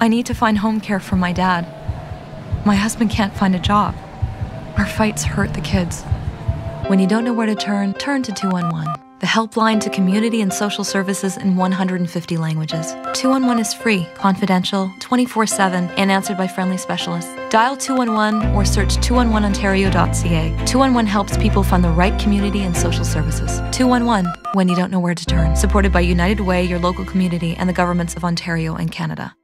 I need to find home care for my dad. My husband can't find a job. Our fights hurt the kids. When you don't know where to turn, turn to 211, the helpline to community and social services in 150 languages. 211 is free, confidential, 24 7, and answered by friendly specialists. Dial 211 or search 211ontario.ca. 211 helps people find the right community and social services. 211, when you don't know where to turn. Supported by United Way, your local community, and the governments of Ontario and Canada.